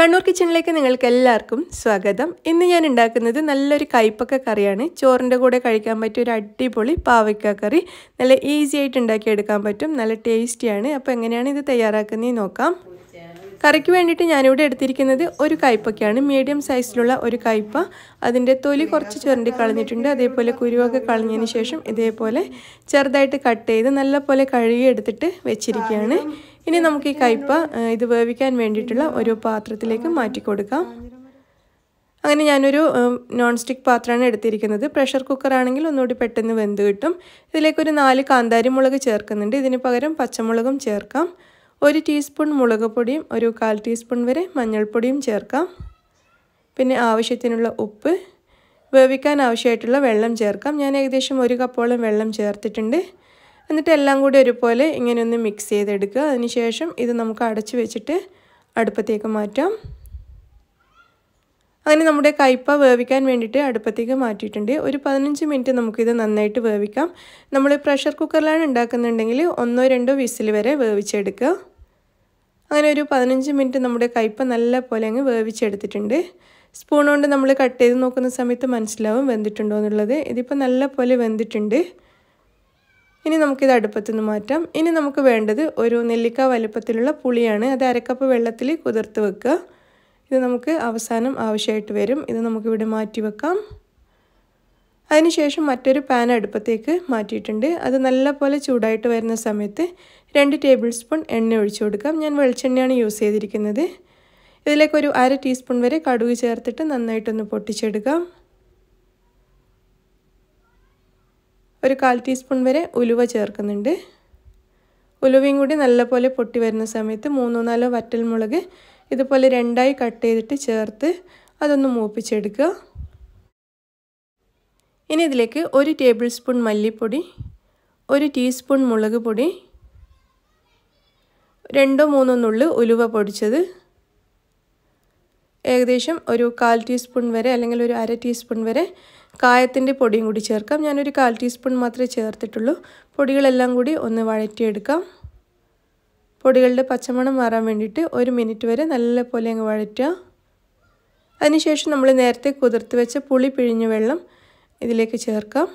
കണ്ണൂർ കിച്ചണിലേക്ക് നിങ്ങൾക്ക് എല്ലാവർക്കും സ്വാഗതം. ഇന്ന് ഞാൻ ഉണ്ടാക്കുന്നത് നല്ലൊരു കയ്പക്ക കറിയാണ്. ചോറിന്റെ കൂടെ കഴിക്കാൻ പറ്റിയ ഒരു അടിപൊളി പാവയ്ക്ക കറി. നല്ല ഈസി ആയിട്ട് ഉണ്ടാക്കിയെടുക്കാൻ പറ്റും. നല്ല ടേസ്റ്റിയാണ്. അപ്പോൾ എങ്ങനെയാണ് ഇത് തയ്യാറാക്കുന്നത് നോക്കാം. കറിക്ക് വേണ്ടിയിട്ട് ഞാനിവിടെ എടുത്തിരിക്കുന്നത് ഒരു കയ്പ്പൊക്കെയാണ് മീഡിയം സൈസിലുള്ള ഒരു കയ്പ. അതിന്റെ തൊലി കുറച്ച് ചുരണ്ടി കളഞ്ഞിട്ടുണ്ട്. അതേപോലെ കുരുവൊക്കെ കളഞ്ഞതിന് ശേഷം ഇതേപോലെ ചെറുതായിട്ട് കട്ട് ചെയ്ത് നല്ലപോലെ കഴുകി എടുത്തിട്ട് വെച്ചിരിക്കുകയാണ്. ഇനി നമുക്ക് ഈ കയ്പ ഇത് വേവിക്കാൻ വേണ്ടിയിട്ടുള്ള ഒരു പാത്രത്തിലേക്ക് മാറ്റി കൊടുക്കാം. അങ്ങനെ ഞാനൊരു നോൺ സ്റ്റിക്ക് പാത്രമാണ് എടുത്തിരിക്കുന്നത്. പ്രഷർ കുക്കറാണെങ്കിൽ ഒന്നുകൂടി പെട്ടെന്ന് വെന്ത് കിട്ടും. ഇതിലേക്കൊരു നാല് കാന്താരി മുളക് ചേർക്കുന്നുണ്ട്. ഇതിന് പകരം പച്ചമുളകും ചേർക്കാം. ഒരു ടീസ്പൂൺ മുളക് പൊടിയും ഒരു കാൽ ടീസ്പൂൺ വരെ മഞ്ഞൾപ്പൊടിയും ചേർക്കാം. പിന്നെ ആവശ്യത്തിനുള്ള ഉപ്പ് വേവിക്കാൻ ആവശ്യമായിട്ടുള്ള വെള്ളം ചേർക്കാം. ഞാൻ ഏകദേശം ഒരു കപ്പോളം വെള്ളം ചേർത്തിട്ടുണ്ട്. എന്നിട്ട് എല്ലാം കൂടി ഒരുപോലെ ഇങ്ങനെ ഒന്ന് മിക്സ് ചെയ്തെടുക്കുക. അതിനുശേഷം ഇത് നമുക്ക് അടച്ചു വെച്ചിട്ട് അടുപ്പത്തേക്ക് മാറ്റാം. അങ്ങനെ നമ്മുടെ കയ്പ വേവിക്കാൻ വേണ്ടിയിട്ട് അടുപ്പത്തേക്ക് മാറ്റിയിട്ടുണ്ട്. ഒരു പതിനഞ്ച് മിനിറ്റ് നമുക്കിത് നന്നായിട്ട് വേവിക്കാം. നമ്മൾ പ്രഷർ കുക്കറിലാണ് ഉണ്ടാക്കുന്നുണ്ടെങ്കിൽ ഒന്നോ രണ്ടോ വിസിൽ വരെ വേവിച്ചെടുക്കുക. അങ്ങനെ ഒരു പതിനഞ്ച് മിനിറ്റ് നമ്മുടെ കയ്പ നല്ല പോലെ അങ്ങ് വേവിച്ചെടുത്തിട്ടുണ്ട്. സ്പൂൺ കൊണ്ട് നമ്മൾ കട്ട് ചെയ്ത് നോക്കുന്ന സമയത്ത് മനസ്സിലാവും വെന്തിട്ടുണ്ടോ എന്നുള്ളത്. ഇതിപ്പോൾ നല്ല പോലെ വെന്തിട്ടുണ്ട്. ഇനി നമുക്കിത് അടുപ്പത്തുനിന്ന് മാറ്റാം. ഇനി നമുക്ക് വേണ്ടത് ഒരു നെല്ലിക്ക വലുപ്പത്തിലുള്ള പുളിയാണ്. അത് അരക്കപ്പ് വെള്ളത്തിൽ കുതിർത്ത് വെക്കുക. ഇത് നമുക്ക് അവസാനം ആവശ്യമായിട്ട് വരും. ഇത് നമുക്കിവിടെ മാറ്റി വെക്കാം. അതിനുശേഷം മറ്റൊരു പാൻ അടുപ്പത്തേക്ക് മാറ്റിയിട്ടുണ്ട്. അത് നല്ലപോലെ ചൂടായിട്ട് വരുന്ന സമയത്ത് രണ്ട് ടേബിൾ സ്പൂൺ എണ്ണ ഒഴിച്ചു കൊടുക്കാം. ഞാൻ വെളിച്ചെണ്ണയാണ് യൂസ് ചെയ്തിരിക്കുന്നത്. ഇതിലേക്ക് ഒരു അര ടീസ്പൂൺ വരെ കടുക് ചേർത്തിട്ട് നന്നായിട്ടൊന്ന് പൊട്ടിച്ചെടുക്കാം. ഒരു കാൽ ടീസ്പൂൺ വരെ ഉലുവ ചേർക്കുന്നുണ്ട്. ഉലുവയും കൂടി നല്ലപോലെ പൊട്ടി വരുന്ന സമയത്ത് മൂന്നോ നാലോ വറ്റൽമുളക് ഇതുപോലെ രണ്ടായി കട്ട് ചെയ്തിട്ട് ചേർത്ത് അതൊന്ന് മൂപ്പിച്ചെടുക്കുക. ഇനി ഇതിലേക്ക് ഒരു ടേബിൾ സ്പൂൺ മല്ലിപ്പൊടി ഒരു ടീസ്പൂൺ മുളക് പൊടി രണ്ടോ മൂന്നോ നുള്ളു ഉലുവ പൊടിച്ചത് ഏകദേശം ഒരു കാൽ ടീസ്പൂൺ വരെ അല്ലെങ്കിൽ ഒരു അര ടീസ്പൂൺ വരെ കായത്തിന്റെ പൊടിയും കൂടി ചേർക്കാം. ഞാനൊരു കാൽ ടീസ്പൂൺ മാത്രമേ ചേർത്തിട്ടുള്ളൂ. പൊടികളെല്ലാം കൂടി ഒന്ന് വഴറ്റിയെടുക്കാം. പൊടികളുടെ പച്ചമണം മാറാൻ വേണ്ടിയിട്ട് ഒരു മിനിറ്റ് വരെ നല്ല പോലെ അങ്ങ് വഴറ്റുക. അതിനുശേഷം നമ്മൾ നേരത്തെ കുതിർത്ത് വെച്ച പുളി പിഴിഞ്ഞ വെള്ളം ഇതിലേക്ക് ചേർക്കാം.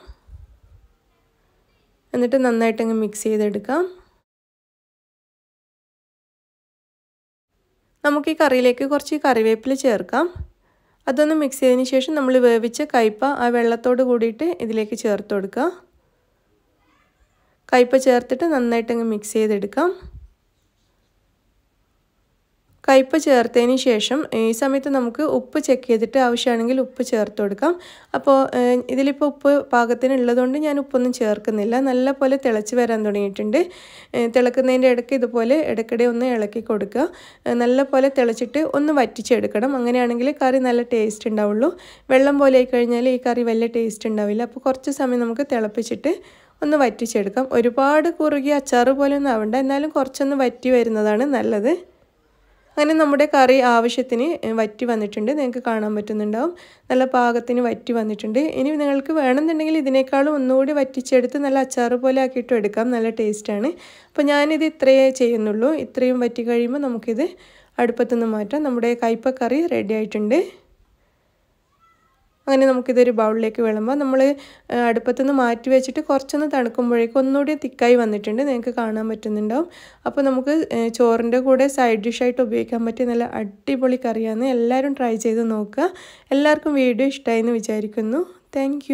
എന്നിട്ട് നന്നായിട്ടങ്ങ് മിക്സ് ചെയ്തെടുക്കാം. നമുക്ക് ഈ കറിയിലേക്ക് കുറച്ച് കറിവേപ്പില ചേർക്കാം. അതൊന്ന് മിക്സ് ചെയ്തതിന് ശേഷം നമ്മൾ വേവിച്ച കയ്പ ആ വെള്ളത്തോട് കൂടിയിട്ട് ഇതിലേക്ക് ചേർത്ത് കൊടുക്കുക. കയ്പ ചേർത്തിട്ട് നന്നായിട്ടങ്ങ് മിക്സ് ചെയ്തെടുക്കാം. കയ്പ ചേർത്തതിന് ശേഷം ഈ സമയത്ത് നമുക്ക് ഉപ്പ് ചെക്ക് ചെയ്തിട്ട് ആവശ്യമാണെങ്കിൽ ഉപ്പ് ചേർത്ത് കൊടുക്കാം. അപ്പോൾ ഇതിലിപ്പോൾ ഉപ്പ് പാകത്തിനുള്ളതുകൊണ്ട് ഞാൻ ഉപ്പൊന്നും ചേർക്കുന്നില്ല. നല്ല പോലെ തിളച്ച് വരാൻ തുടങ്ങിയിട്ടുണ്ട്. തിളക്കുന്നതിന്റെ ഇടയ്ക്ക് ഇതുപോലെ ഇടയ്ക്കിടെ ഒന്ന് ഇളക്കി കൊടുക്കുക. നല്ല പോലെ തിളച്ചിട്ട് ഒന്ന് വറ്റിച്ചെടുക്കണം. അങ്ങനെയാണെങ്കിൽ കറി നല്ല ടേസ്റ്റ് ഉണ്ടാവുള്ളൂ. വെള്ളം പോലെ ആയി കഴിഞ്ഞാൽ ഈ കറി വലിയ ടേസ്റ്റ് ഉണ്ടാവില്ല. അപ്പോൾ കുറച്ച് സമയം നമുക്ക് തിളപ്പിച്ചിട്ട് ഒന്ന് വറ്റിച്ചെടുക്കാം. ഒരുപാട് കുറുകി അച്ചാറ് പോലെ ഒന്നും ആവണ്ട. എന്നാലും കുറച്ചൊന്ന് വറ്റി വരുന്നതാണ് നല്ലത്. അങ്ങനെ നമ്മുടെ കറി ആവശ്യത്തിന് വറ്റി വന്നിട്ടുണ്ട്. നിങ്ങൾക്ക് കാണാൻ പറ്റുന്നുണ്ടാവും. നല്ല പാകത്തിന് വറ്റി വന്നിട്ടുണ്ട്. ഇനി നിങ്ങൾക്ക് വേണമെന്നുണ്ടെങ്കിൽ ഇതിനേക്കാളും ഒന്നുകൂടി വറ്റിച്ചെടുത്ത് നല്ല അച്ചാറ് പോലെ ആക്കിയിട്ടും എടുക്കാം. നല്ല ടേസ്റ്റാണ് അപ്പോൾ ഞാനിത് ഇത്രയേ ചെയ്യുന്നുള്ളൂ. ഇത്രയും വറ്റി കഴിയുമ്പോൾ നമുക്കിത് അടുപ്പത്തുനിന്ന് മാറ്റാം. നമ്മുടെ കയ്പ്പക്കറി കറി റെഡി ആയിട്ടുണ്ട്. അങ്ങനെ നമുക്കിതൊരു ബൗളിലേക്ക് വിളമ്പോൾ നമ്മൾ അടുപ്പത്തുനിന്ന് മാറ്റി വെച്ചിട്ട് കുറച്ചൊന്ന് തണുക്കുമ്പോഴേക്കും ഒന്നുകൂടി തിക്കായി വന്നിട്ടുണ്ട്. നിങ്ങൾക്ക് കാണാൻ പറ്റുന്നുണ്ടാവും. അപ്പോൾ നമുക്ക് ചോറിന്റെ കൂടെ സൈഡ് ഡിഷായിട്ട് ഉപയോഗിക്കാൻ പറ്റിയ നല്ല അടിപൊളി കറിയാണ്. എല്ലാവരും ട്രൈ ചെയ്ത് നോക്കുക. എല്ലാവർക്കും വീഡിയോ ഇഷ്ടമായി എന്ന് വിചാരിക്കുന്നു. താങ്ക്